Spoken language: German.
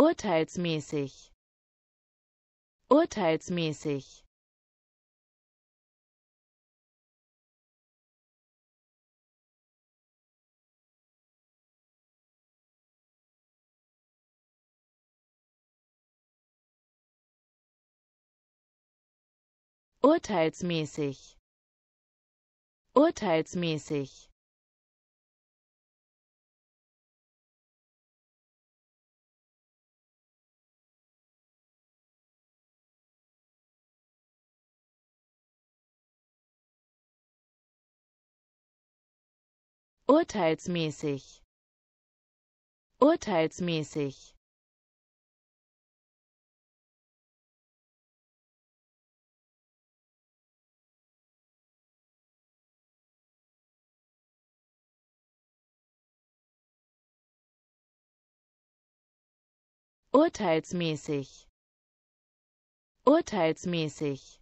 urteilsmäßig. Urteilsmäßig. Urteilsmäßig. Urteilsmäßig urteilsmäßig. Urteilsmäßig. Urteilsmäßig. Urteilsmäßig